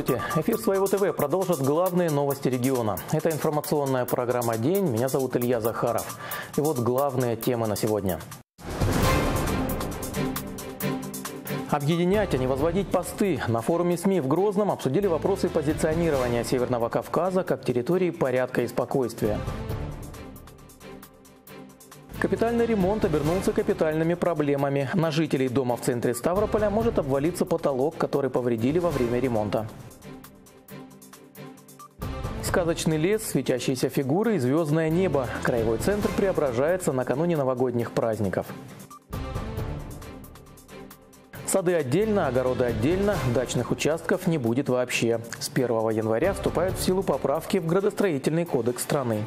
Здравствуйте. Эфир «Своего ТВ» продолжит главные новости региона. Это информационная программа «День». Меня зовут Илья Захаров. И вот главные темы на сегодня. Объединять, а не возводить посты. На форуме СМИ в Грозном обсудили вопросы позиционирования Северного Кавказа как территории порядка и спокойствия. Капитальный ремонт обернулся капитальными проблемами. На жителей дома в центре Ставрополя может обвалиться потолок, который повредили во время ремонта. Сказочный лес, светящиеся фигуры и звездное небо. Краевой центр преображается накануне новогодних праздников. Сады отдельно, огороды отдельно, дачных участков не будет вообще. С 1 января вступают в силу поправки в градостроительный кодекс страны.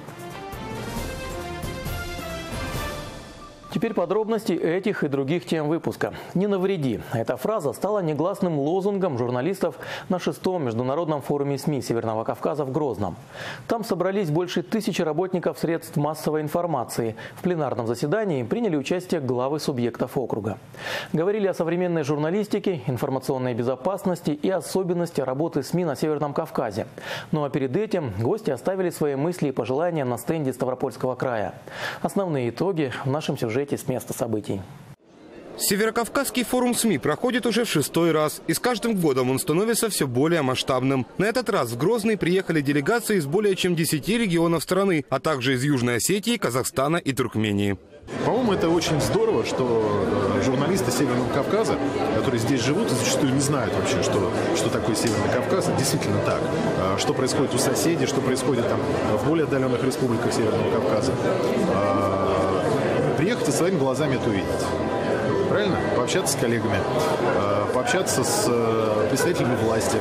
Теперь подробности этих и других тем выпуска. «Не навреди». Эта фраза стала негласным лозунгом журналистов на шестом международном форуме СМИ Северного Кавказа в Грозном. Там собрались больше тысячи работников средств массовой информации. В пленарном заседании приняли участие главы субъектов округа. Говорили о современной журналистике, информационной безопасности и особенности работы СМИ на Северном Кавказе. Ну а перед этим гости оставили свои мысли и пожелания на стенде Ставропольского края. Основные итоги в нашем сюжете с места событий. Северокавказский форум СМИ проходит уже в шестой раз, и с каждым годом он становится все более масштабным. На этот раз в Грозный приехали делегации из более чем 10 регионов страны, а также из Южной Осетии, Казахстана и Туркмении. По-моему, это очень здорово, что э, журналисты Северного Кавказа, которые здесь живут и зачастую не знают вообще, что, что такое Северный Кавказ, действительно так. А что происходит у соседей, что происходит там в более отдаленных республиках Северного Кавказа приехать и своими глазами это увидеть. Правильно? Пообщаться с коллегами, э, пообщаться с э, представителями власти,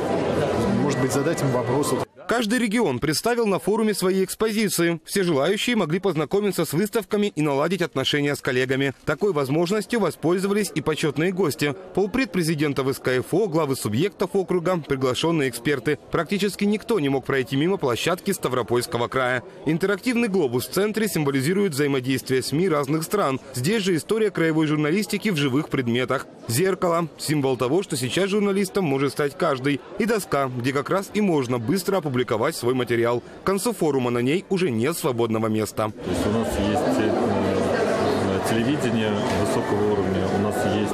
может быть, задать им вопросы. Каждый регион представил на форуме свои экспозиции. Все желающие могли познакомиться с выставками и наладить отношения с коллегами. Такой возможностью воспользовались и почетные гости. Полпред президента ВСКФО, главы субъектов округа, приглашенные эксперты. Практически никто не мог пройти мимо площадки Ставропольского края. Интерактивный глобус в центре символизирует взаимодействие СМИ разных стран. Здесь же история краевой журналистики в живых предметах. Зеркало – символ того, что сейчас журналистом может стать каждый. И доска, где как раз и можно быстро опубликовать свой материал. К концу форума на ней уже нет свободного места. То есть у нас есть э, телевидение высокого уровня, у нас есть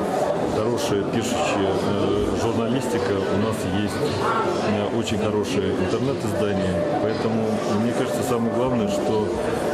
хорошая пишущая э, журналистика, у нас есть э, очень хорошее интернет-издание. Поэтому, мне кажется, самое главное, что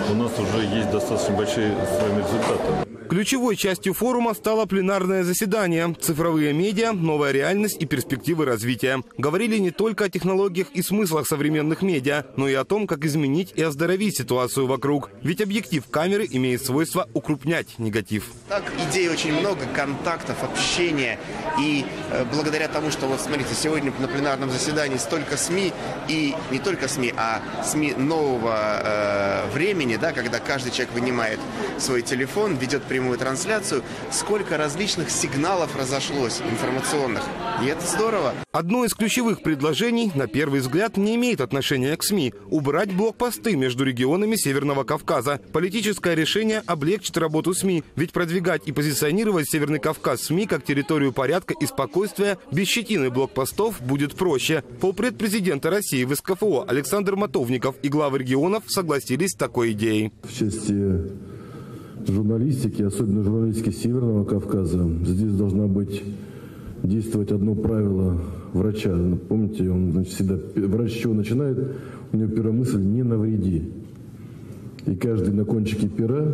у нас уже есть достаточно большие с вами результаты. Ключевой частью форума стало пленарное заседание. Цифровые медиа, новая реальность и перспективы развития. Говорили не только о технологиях и смыслах современных медиа, но и о том, как изменить и оздоровить ситуацию вокруг. Ведь объектив камеры имеет свойство укрупнять негатив. Так идей очень много, контактов, общения. И э, благодаря тому, что вот смотрите, сегодня на пленарном заседании столько СМИ, и не только СМИ, а СМИ нового э, времени, да, когда каждый человек вынимает свой телефон, ведет прямую трансляцию, сколько различных сигналов разошлось информационных. И это здорово. Одно из ключевых предложений, на первый взгляд, не имеет отношения к СМИ. Убрать блокпосты между регионами Северного Кавказа. Политическое решение облегчит работу СМИ. Ведь продвигать и позиционировать Северный Кавказ СМИ как территорию порядка и спокойствия без щетины блокпостов будет проще. Полпред президента России в СКФО Александр Мотовников и главы регионов согласились с такой идеей. В части журналистики, особенно журналистики Северного Кавказа, здесь должна быть действовать одно правило врача. Помните, он значит, всегда врач чего начинает, у него первая мысль «не навреди». И каждый на кончике пера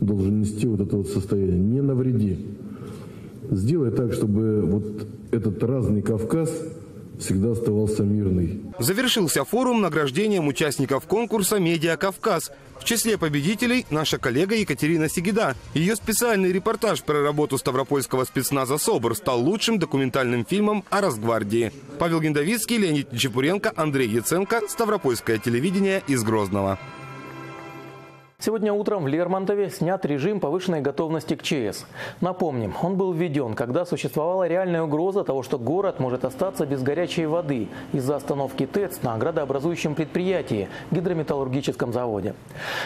должен нести вот это вот состояние «не навреди». Сделай так, чтобы вот этот разный Кавказ всегда оставался мирный. Завершился форум награждением участников конкурса «Медиа Кавказ». В числе победителей наша коллега Екатерина Сигида. Ее специальный репортаж про работу Ставропольского спецназа СОБР стал лучшим документальным фильмом о Росгвардии. Павел Гендовицкий, Леонид Нечепуренко, Андрей Яценко, Ставропольское телевидение из Грозного. Сегодня утром в Лермонтове снят режим повышенной готовности к ЧС. Напомним, он был введен, когда существовала реальная угроза того, что город может остаться без горячей воды из-за остановки ТЭЦ на градообразующем предприятии – гидрометаллургическом заводе.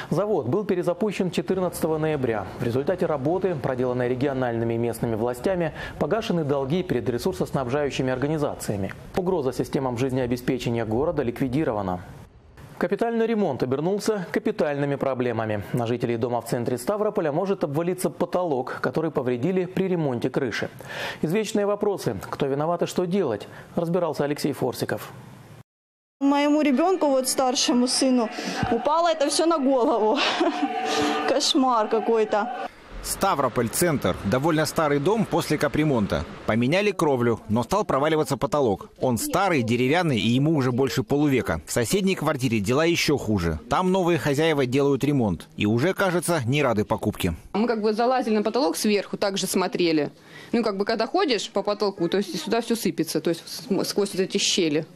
Завод был перезапущен 14 ноября. В результате работы, проделанной региональными и местными властями, погашены долги перед ресурсоснабжающими организациями. Угроза системам жизнеобеспечения города ликвидирована. Капитальный ремонт обернулся капитальными проблемами. На жителей дома в центре Ставрополя может обвалиться потолок, который повредили при ремонте крыши. Извечные вопросы – кто виноват и что делать – разбирался Алексей Форсиков. Моему ребенку, вот старшему сыну, упало это все на голову. Кошмар какой-то. Ставрополь, центр. Довольно старый дом после капремонта. Поменяли кровлю, но стал проваливаться потолок. Он старый, деревянный и ему уже больше полувека. В соседней квартире дела еще хуже. Там новые хозяева делают ремонт. И уже, кажется, не рады покупке. Мы как бы залазили на потолок сверху, также смотрели. Ну, как бы, когда ходишь по потолку, то есть сюда все сыпется, то есть сквозь вот эти щели.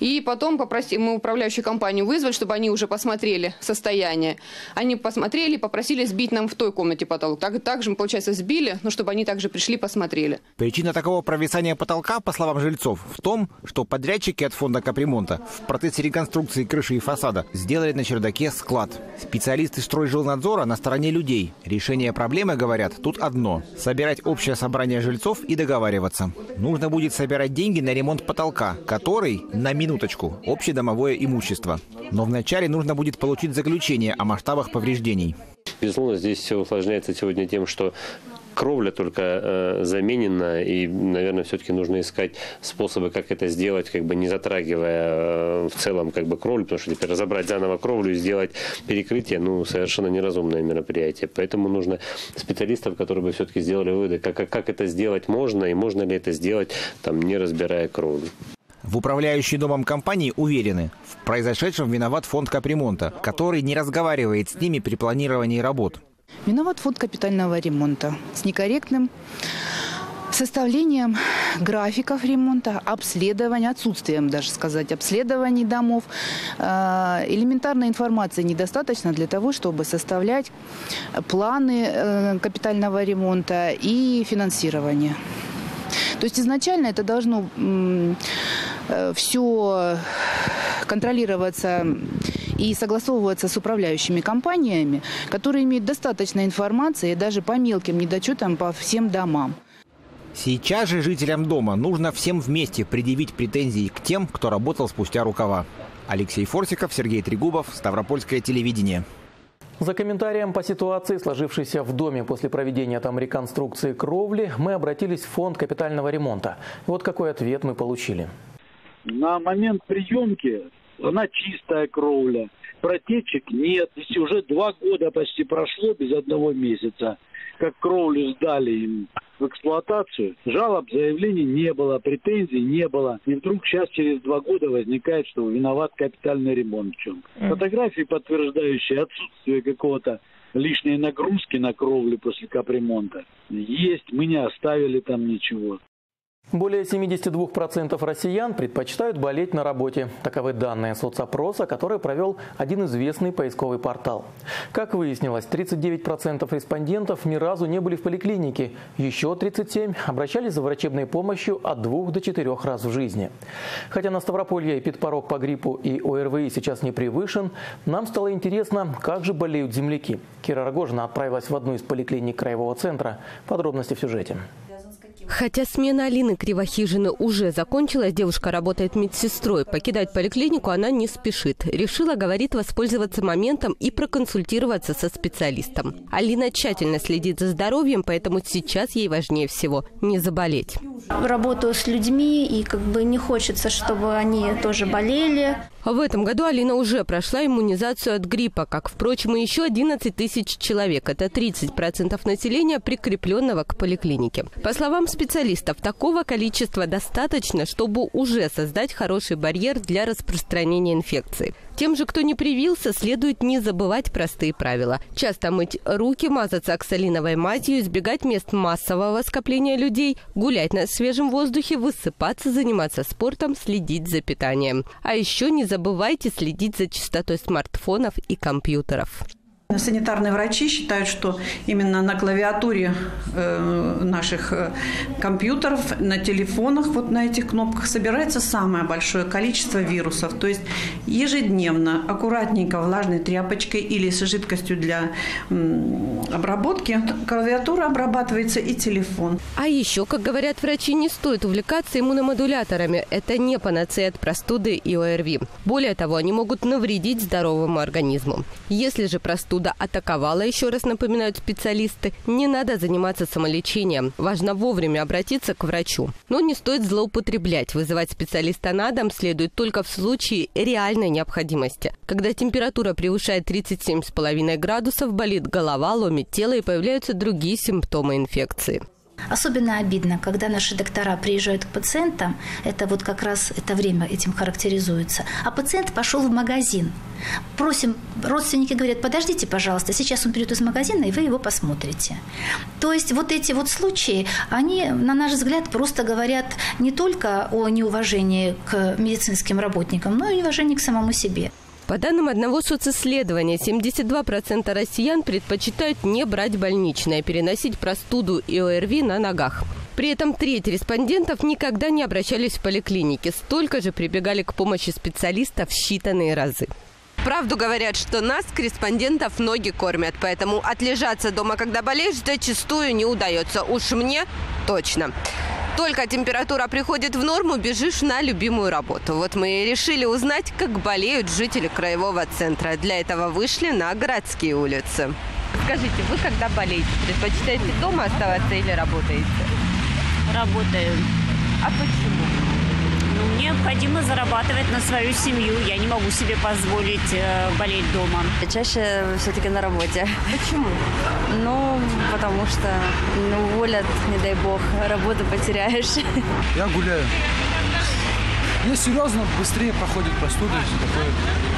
И потом попросили, мы управляющую компанию вызвали, чтобы они уже посмотрели состояние. Они посмотрели, попросили сбить нам в той комнате потолок. Так, также мы, получается, сбили, но чтобы они также пришли, посмотрели. Причина такого провисания потолка, по словам жильцов, в том, что подрядчики от фонда капремонта в процессе реконструкции крыши и фасада сделали на чердаке склад. Специалисты стройжилнадзора на стороне людей. Решение проблемы, говорят, тут одно – собирать общее собрание жильцов и договариваться. Нужно будет собирать деньги на ремонт потолка, который на минимум минуточку, общедомовое имущество. Но вначале нужно будет получить заключение о масштабах повреждений. Безусловно, здесь все усложняется сегодня тем, что кровля только э, заменена, и, наверное, все-таки нужно искать способы, как это сделать, как бы не затрагивая э, в целом как бы кровлю, потому что теперь разобрать заново кровлю и сделать перекрытие, ну, совершенно неразумное мероприятие. Поэтому нужно специалистов, которые бы все-таки сделали выводы, как, как это сделать можно, и можно ли это сделать, там, не разбирая кровлю. В управляющей домом компании уверены, в произошедшем виноват фонд капремонта, который не разговаривает с ними при планировании работ. Виноват фонд капитального ремонта с некорректным составлением графиков ремонта, обследования, отсутствием даже сказать, обследований домов. Э, элементарной информации недостаточно для того, чтобы составлять планы э, капитального ремонта и финансирования. То есть изначально это должно э, все контролироваться и согласовываться с управляющими компаниями, которые имеют достаточно информации даже по мелким недочетам по всем домам. Сейчас же жителям дома нужно всем вместе предъявить претензии к тем, кто работал спустя рукава. Алексей Форсиков, Сергей Трегубов, Ставропольское телевидение. За комментарием по ситуации, сложившейся в доме после проведения там реконструкции кровли, мы обратились в фонд капитального ремонта. Вот какой ответ мы получили. На момент приемки она чистая кровля, протечек нет. Уже два года почти прошло без одного месяца, как кровлю сдали им в эксплуатацию. Жалоб, заявлений не было, претензий не было. И вдруг сейчас через два года возникает, что виноват капитальный ремонт в чем. Фотографии, подтверждающие отсутствие какого-то лишней нагрузки на кровлю после капремонта. Есть, мы не оставили там ничего. Более 72% россиян предпочитают болеть на работе. Таковы данные соцопроса, который провел один известный поисковый портал. Как выяснилось, 39% респондентов ни разу не были в поликлинике. Еще 37% обращались за врачебной помощью от двух до четырех раз в жизни. Хотя на Ставрополье эпидпорог по гриппу и ОРВИ сейчас не превышен, нам стало интересно, как же болеют земляки. Кира Рогожина отправилась в одну из поликлиник Краевого центра. Подробности в сюжете. Хотя смена Алины Кривохижины уже закончилась, девушка работает медсестрой. Покидать поликлинику она не спешит. Решила, говорит, воспользоваться моментом и проконсультироваться со специалистом. Алина тщательно следит за здоровьем, поэтому сейчас ей важнее всего не заболеть. Работаю с людьми, и как бы не хочется, чтобы они тоже болели. В этом году Алина уже прошла иммунизацию от гриппа, как, впрочем, и еще 11 тысяч человек. Это 30% населения, прикрепленного к поликлинике. По словам специалистов, такого количества достаточно, чтобы уже создать хороший барьер для распространения инфекции. Тем же, кто не привился, следует не забывать простые правила. Часто мыть руки, мазаться оксалиновой мазью, избегать мест массового скопления людей, гулять на свежем воздухе, высыпаться, заниматься спортом, следить за питанием. А еще не забывайте следить за чистотой смартфонов и компьютеров. Санитарные врачи считают, что именно на клавиатуре э, наших э, компьютеров, на телефонах, вот на этих кнопках собирается самое большое количество вирусов. То есть ежедневно, аккуратненько, влажной тряпочкой или с жидкостью для обработки клавиатура обрабатывается и телефон. А еще, как говорят врачи, не стоит увлекаться иммуномодуляторами. Это не панацея от простуды и ОРВИ. Более того, они могут навредить здоровому организму. Если же простуда атаковала, еще раз напоминают специалисты, не надо заниматься самолечением. Важно вовремя обратиться к врачу. Но не стоит злоупотреблять. Вызывать специалиста на дом следует только в случае реальной необходимости. Когда температура превышает 37,5 градусов, болит голова, ломит тело и появляются другие симптомы инфекции. Особенно обидно, когда наши доктора приезжают к пациентам, это вот как раз это время этим характеризуется, а пациент пошел в магазин. Просим, родственники говорят, подождите, пожалуйста, сейчас он придет из магазина, и вы его посмотрите. То есть вот эти вот случаи, они, на наш взгляд, просто говорят не только о неуважении к медицинским работникам, но и неуважении к самому себе. По данным одного социсследования, 72% россиян предпочитают не брать больничное, переносить простуду и ОРВИ на ногах. При этом треть респондентов никогда не обращались в поликлинике. Столько же прибегали к помощи специалистов в считанные разы. Правду говорят, что нас, корреспондентов, ноги кормят. Поэтому отлежаться дома, когда болеешь, зачастую не удается. Уж мне точно. Только температура приходит в норму, бежишь на любимую работу. Вот мы и решили узнать, как болеют жители краевого центра. Для этого вышли на городские улицы. Скажите, вы когда болеете, предпочитаете дома оставаться или работаете? Работаю. А почему? Необходимо зарабатывать на свою семью. Я не могу себе позволить э, болеть дома. Чаще все-таки на работе. Почему? Ну, потому что ну, уволят, не дай бог, работу потеряешь. Я гуляю. Мне серьезно быстрее проходит простуда такое.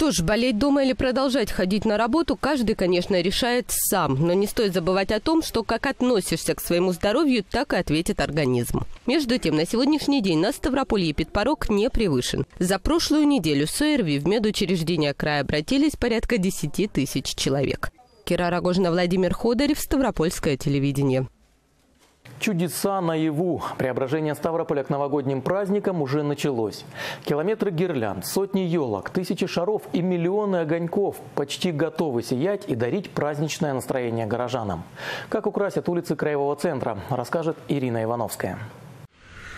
Что ж, болеть дома или продолжать ходить на работу, каждый, конечно, решает сам. Но не стоит забывать о том, что как относишься к своему здоровью, так и ответит организм. Между тем, на сегодняшний день на Ставрополье эпидпорог не превышен. За прошлую неделю с ОРВИ в медучреждения края обратились порядка 10 тысяч человек. Кира Рогожина, Владимир Ходорев, Ставропольское телевидение. Чудеса наяву. Преображение Ставрополя к новогодним праздникам уже началось. Километры гирлянд, сотни елок, тысячи шаров и миллионы огоньков почти готовы сиять и дарить праздничное настроение горожанам. Как украсят улицы Краевого центра, расскажет Ирина Ивановская.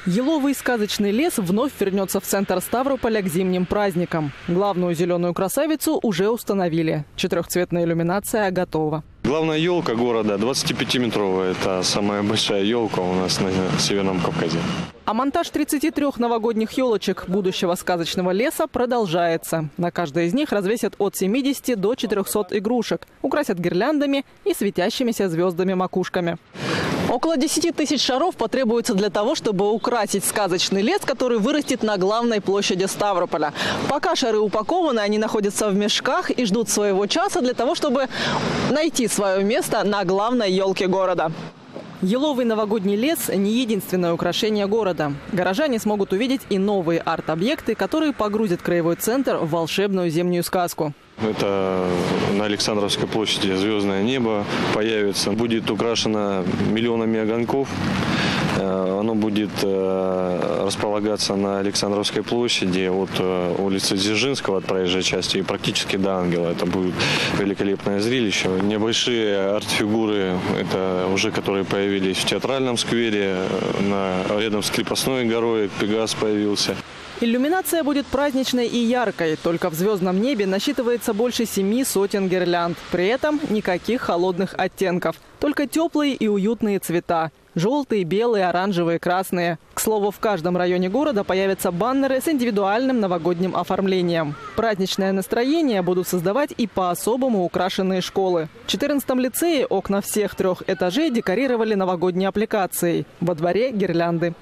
Еловый сказочный лес вновь вернется в центр Ставрополя к зимним праздникам. Главную зеленую красавицу уже установили. Четырехцветная иллюминация готова. Главная елка города 25-метровая. Это самая большая елка у нас на Северном Кавказе. А монтаж 33 новогодних елочек будущего сказочного леса продолжается. На каждой из них развесят от 70 до 400 игрушек. Украсят гирляндами и светящимися звездами макушками. Около 10 тысяч шаров потребуется для того, чтобы украсить сказочный лес, который вырастет на главной площади Ставрополя. Пока шары упакованы, они находятся в мешках и ждут своего часа для того, чтобы найти свое место на главной елке города. Еловый новогодний лес – не единственное украшение города. Горожане смогут увидеть и новые арт-объекты, которые погрузят краевой центр в волшебную зимнюю сказку. Это на Александровской площади звездное небо появится. Будет украшено миллионами огоньков. Э, Оно будет э, располагаться на Александровской площади от э, улицы Дзержинского, от проезжей части, и практически до Ангела. Это будет великолепное зрелище. Небольшие арт-фигуры, это уже которые появились в театральном сквере, на, рядом с крепостной горой Пегас появился. Иллюминация будет праздничной и яркой. Только в звездном небе насчитывается больше семи сотен гирлянд. При этом никаких холодных оттенков. Только теплые и уютные цвета. Желтые, белые, оранжевые, красные. К слову, в каждом районе города появятся баннеры с индивидуальным новогодним оформлением. Праздничное настроение будут создавать и по-особому украшенные школы. В 14-м лицее окна всех трех этажей декорировали новогодней аппликацией. Во дворе – гирлянды.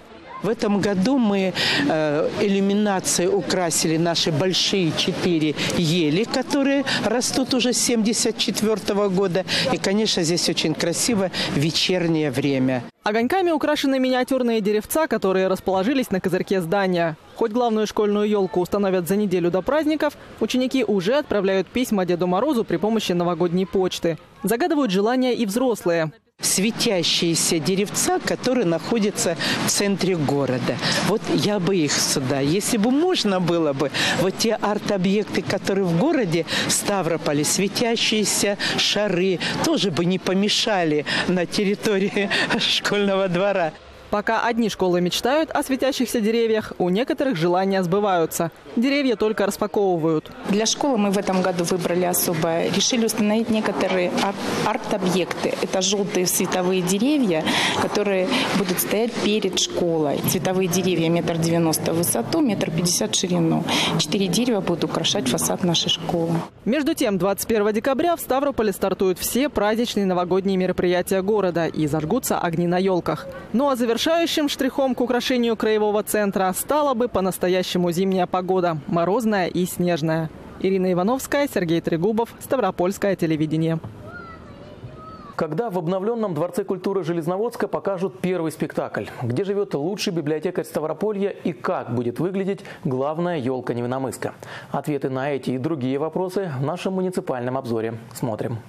В этом году мы э, иллюминацией украсили наши большие четыре ели, которые растут уже с 74 года. И, конечно, здесь очень красиво вечернее время. Огоньками украшены миниатюрные деревца, которые расположились на козырьке здания. Хоть главную школьную елку установят за неделю до праздников, ученики уже отправляют письма Деду Морозу при помощи новогодней почты. Загадывают желания и взрослые светящиеся деревца, которые находятся в центре города. Вот я бы их сюда. Если бы можно было бы, вот те арт-объекты, которые в городе Ставрополе, светящиеся шары, тоже бы не помешали на территории школьного двора. Пока одни школы мечтают о светящихся деревьях, у некоторых желания сбываются. Деревья только распаковывают. Для школы мы в этом году выбрали особо. Решили установить некоторые арт-объекты. Это желтые световые деревья, которые будут стоять перед школой. Цветовые деревья метр девяносто в высоту, метр пятьдесят в ширину. Четыре дерева будут украшать фасад нашей школы. Между тем, 21 декабря в Ставрополе стартуют все праздничные новогодние мероприятия города и зажгутся огни на елках. Ну а завершение Завершающим штрихом к украшению краевого центра стала бы по-настоящему зимняя погода – морозная и снежная. Ирина Ивановская, Сергей Трегубов, Ставропольское телевидение. Когда в обновленном Дворце культуры Железноводска покажут первый спектакль? Где живет лучший библиотекарь Ставрополья и как будет выглядеть главная елка Невиномыска? Ответы на эти и другие вопросы в нашем муниципальном обзоре. Смотрим.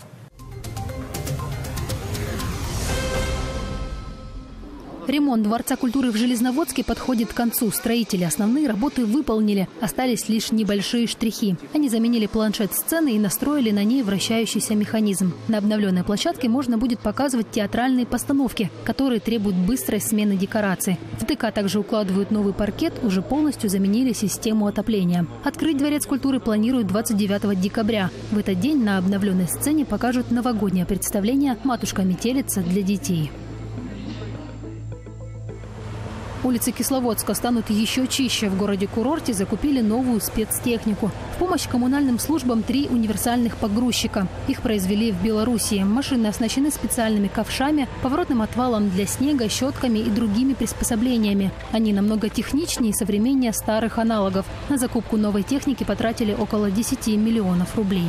Ремонт Дворца культуры в Железноводске подходит к концу. Строители основные работы выполнили. Остались лишь небольшие штрихи. Они заменили планшет сцены и настроили на ней вращающийся механизм. На обновленной площадке можно будет показывать театральные постановки, которые требуют быстрой смены декораций. В ТК также укладывают новый паркет, уже полностью заменили систему отопления. Открыть Дворец культуры планируют 29 декабря. В этот день на обновленной сцене покажут новогоднее представление «Матушка метелица» для детей. Улицы Кисловодска станут еще чище. В городе-курорте закупили новую спецтехнику. В помощь коммунальным службам три универсальных погрузчика. Их произвели в Белоруссии. Машины оснащены специальными ковшами, поворотным отвалом для снега, щетками и другими приспособлениями. Они намного техничнее и современнее старых аналогов. На закупку новой техники потратили около 10 миллионов рублей.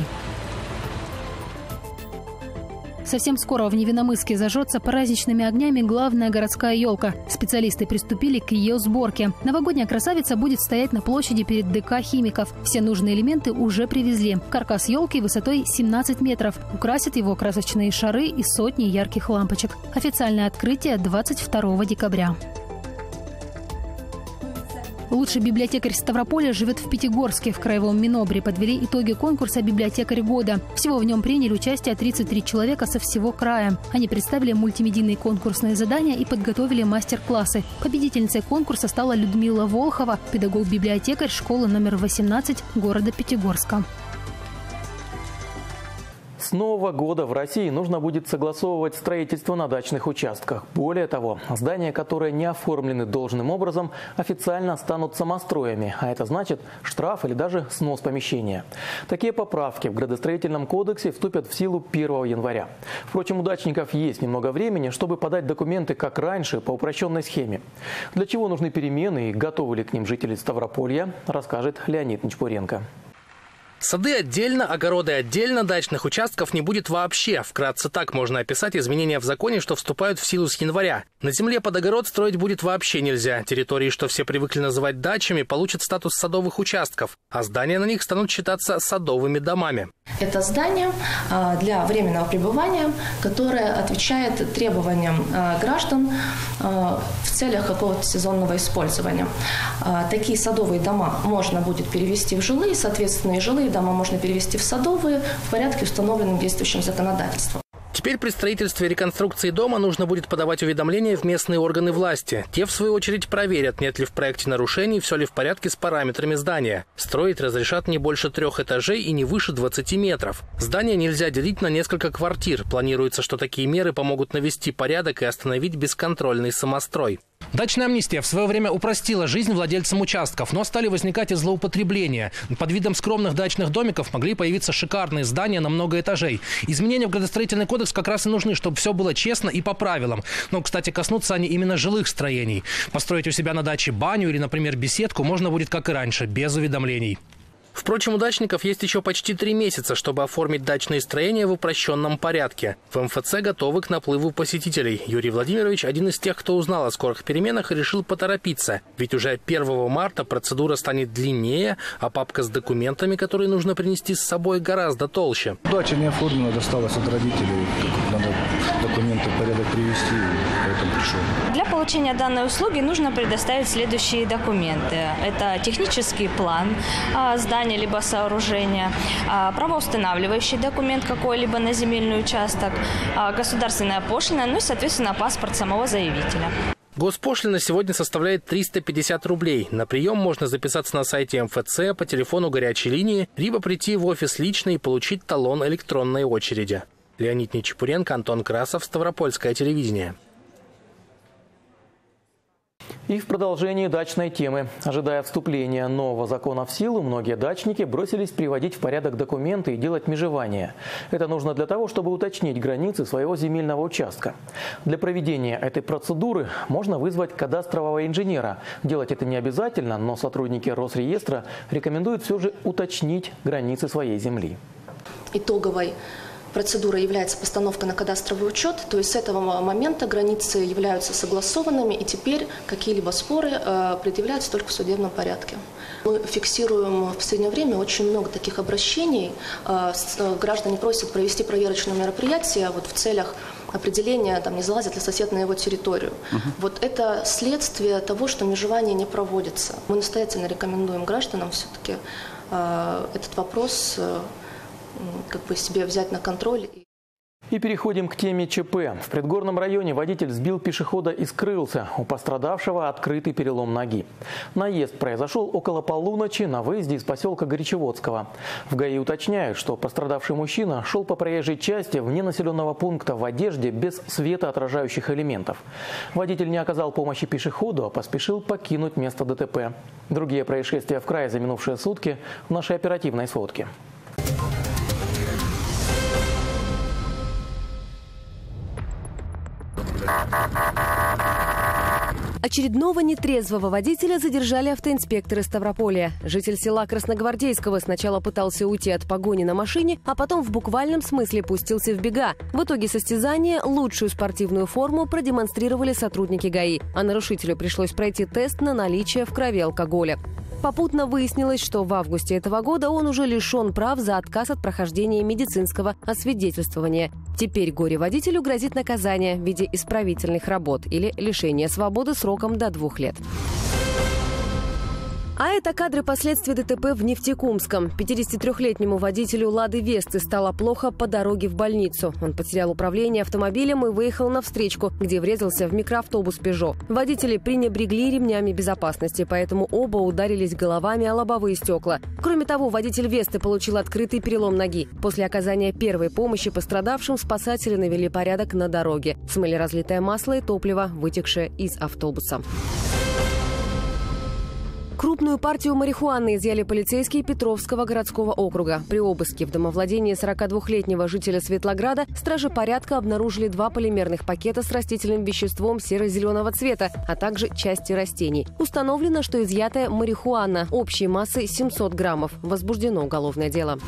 Совсем скоро в Невиномыске зажжется праздничными огнями главная городская елка. Специалисты приступили к ее сборке. Новогодняя красавица будет стоять на площади перед ДК «Химиков». Все нужные элементы уже привезли. Каркас елки высотой 17 метров. Украсят его красочные шары и сотни ярких лампочек. Официальное открытие 22 декабря. Лучший библиотекарь Ставрополя живет в Пятигорске. В Краевом Минобре подвели итоги конкурса «Библиотекарь года». Всего в нем приняли участие 33 человека со всего края. Они представили мультимедийные конкурсные задания и подготовили мастер-классы. Победительницей конкурса стала Людмила Волхова, педагог-библиотекарь школы номер 18 города Пятигорска. Нового года в России нужно будет согласовывать строительство на дачных участках. Более того, здания, которые не оформлены должным образом, официально станут самостроями, а это значит штраф или даже снос помещения. Такие поправки в градостроительном кодексе вступят в силу 1 января. Впрочем, у дачников есть немного времени, чтобы подать документы как раньше по упрощенной схеме. Для чего нужны перемены и готовы ли к ним жители Ставрополья, расскажет Леонид Нечпуренко. Сады отдельно, огороды отдельно, дачных участков не будет вообще. Вкратце так можно описать изменения в законе, что вступают в силу с января. На земле под огород строить будет вообще нельзя. Территории, что все привыкли называть дачами, получат статус садовых участков, а здания на них станут считаться садовыми домами. Это здание а, для временного пребывания, которое отвечает требованиям а, граждан а, в целях какого-то сезонного использования. Такие садовые дома можно будет перевести в жилые, соответственно, и жилые дома можно перевести в садовые в порядке, установленном действующим законодательством. Теперь при строительстве реконструкции дома нужно будет подавать уведомления в местные органы власти. Те, в свою очередь, проверят, нет ли в проекте нарушений, все ли в порядке с параметрами здания. Строить разрешат не больше трех этажей и не выше 20 метров. Здание нельзя делить на несколько квартир. Планируется, что такие меры помогут навести порядок и остановить бесконтрольный самострой. Дачная амнистия в свое время упростила жизнь владельцам участков, но стали возникать и злоупотребления. Под видом скромных дачных домиков могли появиться шикарные здания на много этажей. Изменения в градостроительный кодекс как раз и нужны, чтобы все было честно и по правилам. Но, кстати, коснутся они именно жилых строений. Построить у себя на даче баню или, например, беседку можно будет, как и раньше, без уведомлений. Впрочем, у дачников есть еще почти три месяца, чтобы оформить дачные строения в упрощенном порядке. В МФЦ готовы к наплыву посетителей. Юрий Владимирович один из тех, кто узнал о скорых переменах и решил поторопиться. Ведь уже 1 марта процедура станет длиннее, а папка с документами, которые нужно принести с собой, гораздо толще. Дача не оформлена, досталась от родителей. Надо документы в порядок привести, поэтому пришел. Получения данной услуги нужно предоставить следующие документы. Это технический план а, здания, здания либо сооружения, а, правоустанавливающий документ какой-либо на земельный участок, а, государственная пошлина, ну и, соответственно, паспорт самого заявителя. Госпошлина сегодня составляет 350 рублей. На прием можно записаться на сайте МФЦ по телефону горячей линии, либо прийти в офис лично и получить талон электронной очереди. Леонид Нечепуренко, Антон Красов, Ставропольское телевидение. И в продолжении дачной темы. Ожидая вступления нового закона в силу, многие дачники бросились приводить в порядок документы и делать межевание. Это нужно для того, чтобы уточнить границы своего земельного участка. Для проведения этой процедуры можно вызвать кадастрового инженера. Делать это не обязательно, но сотрудники Росреестра рекомендуют все же уточнить границы своей земли. Итоговой процедура является постановка на кадастровый учет, то есть с этого момента границы являются согласованными, и теперь какие-либо споры э, предъявляются только в судебном порядке. Мы фиксируем в последнее время очень много таких обращений. Э, э, граждане просят провести проверочные мероприятия вот в целях определения, там, не залазит ли сосед на его территорию. Угу. Вот это следствие того, что межевание не проводится. Мы настоятельно рекомендуем гражданам все-таки этот вопрос как бы себе взять на контроль. И переходим к теме ЧП. В предгорном районе водитель сбил пешехода и скрылся. У пострадавшего открытый перелом ноги. Наезд произошел около полуночи на выезде из поселка Горячеводского. В ГАИ уточняют, что пострадавший мужчина шел по проезжей части вне населенного пункта в одежде без светоотражающих элементов. Водитель не оказал помощи пешеходу, а поспешил покинуть место ДТП. Другие происшествия в крае за минувшие сутки в нашей оперативной сводке. Очередного нетрезвого водителя задержали автоинспекторы Ставрополя. Житель села Красногвардейского сначала пытался уйти от погони на машине, а потом в буквальном смысле пустился в бега. В итоге состязания лучшую спортивную форму продемонстрировали сотрудники ГАИ, а нарушителю пришлось пройти тест на наличие в крови алкоголя. Попутно выяснилось, что в августе этого года он уже лишен прав за отказ от прохождения медицинского освидетельствования. Теперь горе-водителю грозит наказание в виде исправительных работ или лишения свободы сроком до двух лет. А это кадры последствий ДТП в Нефтекумском. 53-летнему водителю «Лады Весты» стало плохо по дороге в больницу. Он потерял управление автомобилем и выехал на встречку, где врезался в микроавтобус «Пежо». Водители пренебрегли ремнями безопасности, поэтому оба ударились головами о лобовые стекла. Кроме того, водитель «Весты» получил открытый перелом ноги. После оказания первой помощи пострадавшим спасатели навели порядок на дороге. Смыли разлитое масло и топливо, вытекшее из автобуса. Крупную партию марихуаны изъяли полицейские Петровского городского округа. При обыске в домовладении 42-летнего жителя Светлограда стражи порядка обнаружили два полимерных пакета с растительным веществом серо-зеленого цвета, а также части растений. Установлено, что изъятая марихуана общей массой 700 граммов. Возбуждено уголовное дело.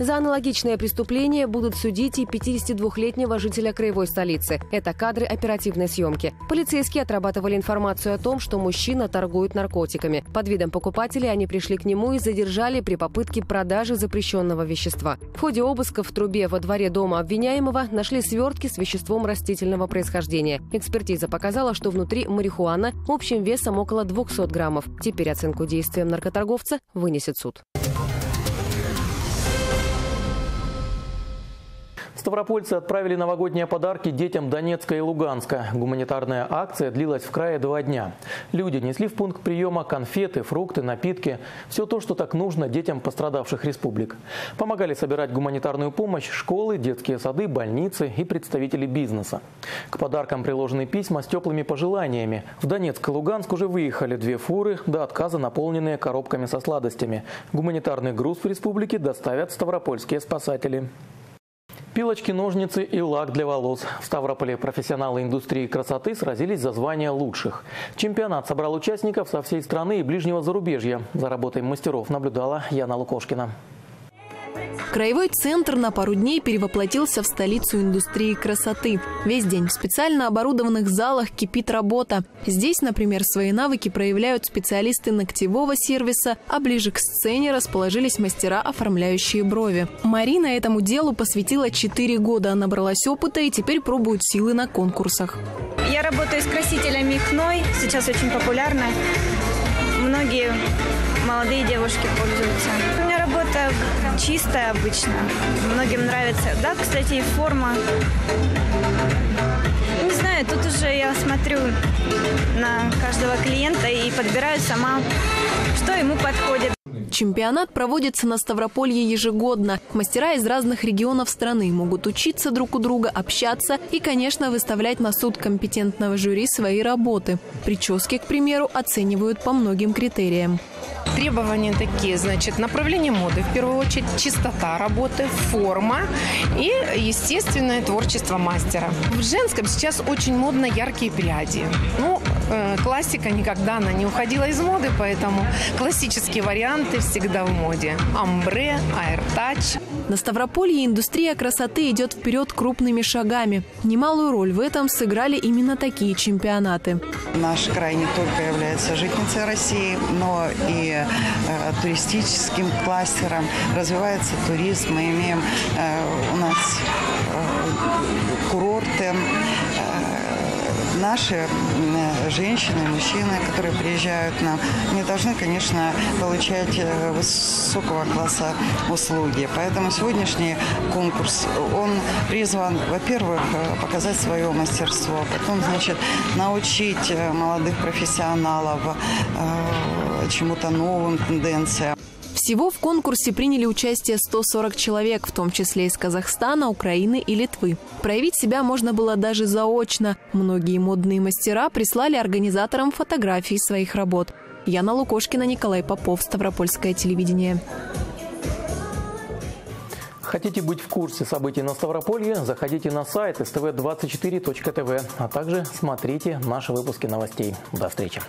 За аналогичное преступление будут судить и 52-летнего жителя краевой столицы. Это кадры оперативной съемки. Полицейские отрабатывали информацию о том, что мужчина торгует наркотиками. Под видом покупателей они пришли к нему и задержали при попытке продажи запрещенного вещества. В ходе обыска в трубе во дворе дома обвиняемого нашли свертки с веществом растительного происхождения. Экспертиза показала, что внутри марихуана общим весом около 200 граммов. Теперь оценку действиям наркоторговца вынесет суд. Ставропольцы отправили новогодние подарки детям Донецка и Луганска. Гуманитарная акция длилась в крае два дня. Люди несли в пункт приема конфеты, фрукты, напитки. Все то, что так нужно детям пострадавших республик. Помогали собирать гуманитарную помощь школы, детские сады, больницы и представители бизнеса. К подаркам приложены письма с теплыми пожеланиями. В Донецк и Луганск уже выехали две фуры, до отказа наполненные коробками со сладостями. Гуманитарный груз в республике доставят ставропольские спасатели. Пилочки, ножницы и лак для волос. В Ставрополе профессионалы индустрии красоты сразились за звание лучших. Чемпионат собрал участников со всей страны и ближнего зарубежья. За работой мастеров наблюдала Яна Лукошкина. Краевой центр на пару дней перевоплотился в столицу индустрии красоты. Весь день в специально оборудованных залах кипит работа. Здесь, например, свои навыки проявляют специалисты ногтевого сервиса, а ближе к сцене расположились мастера, оформляющие брови. Марина этому делу посвятила 4 года. Набралась опыта и теперь пробует силы на конкурсах. Я работаю с красителями хной, сейчас очень популярно. Многие молодые девушки пользуются. Работа чистая обычно. Многим нравится. Да, кстати, и форма. Не знаю, тут уже я смотрю на каждого клиента и подбираю сама, что ему подходит. Чемпионат проводится на Ставрополье ежегодно. Мастера из разных регионов страны могут учиться друг у друга, общаться и, конечно, выставлять на суд компетентного жюри свои работы. Прически, к примеру, оценивают по многим критериям. Требования такие, значит, направление моды, в первую очередь, чистота работы, форма и естественное творчество мастера. В женском сейчас очень модно яркие пряди. Ну, э, классика никогда она не уходила из моды, поэтому классические варианты всегда в моде. Амбре, аэртач. На Ставрополье индустрия красоты идет вперед крупными шагами. Немалую роль в этом сыграли именно такие чемпионаты. Наш край не только является житницей России, но и э, туристическим кластером. Развивается туризм. Мы имеем э, у нас э, курорты. Э, наши э, женщины, мужчины, которые приезжают к нам, не должны, конечно, получать э, высокого класса услуги. Поэтому сегодняшний конкурс, он призван, во-первых, э, показать свое мастерство, потом, значит, научить молодых профессионалов чему-то новым тенденциям. Всего в конкурсе приняли участие 140 человек, в том числе из Казахстана, Украины и Литвы. Проявить себя можно было даже заочно. Многие модные мастера прислали организаторам фотографии своих работ. Яна Лукошкина, Николай Попов, Ставропольское телевидение. Хотите быть в курсе событий на Ставрополье? Заходите на сайт stv24.tv, а также смотрите наши выпуски новостей. До встречи!